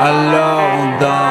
Alone. dans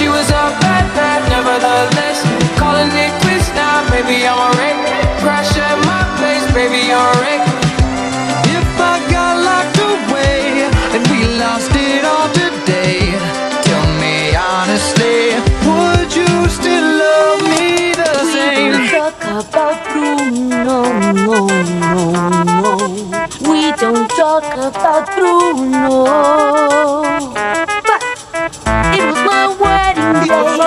She was a bad, bad, nevertheless. Calling it quits now, maybe I'm a wreck. Crash at my place, baby, I'm a wreck. If I got locked away And we lost it all today Tell me honestly Would you still love me the we same? We don't talk about Bruno, no, no, no. We don't talk about Oh.